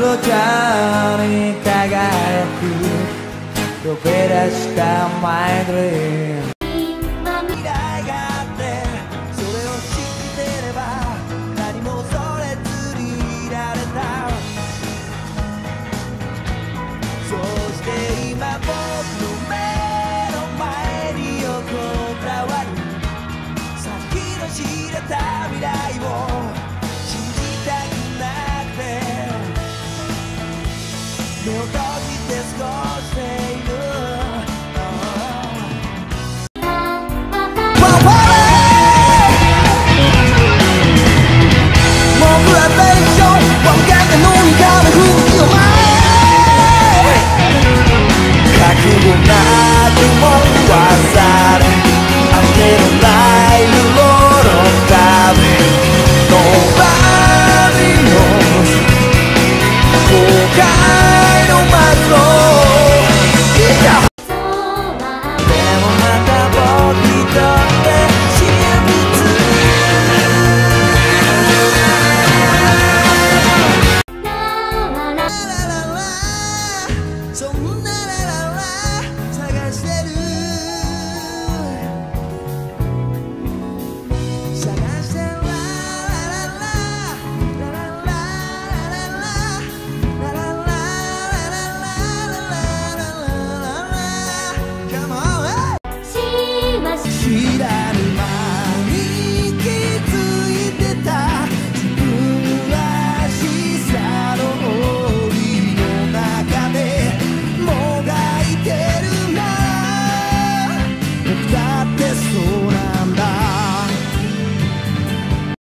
路上に輝く飛び出した my dream Meu dog desgosta.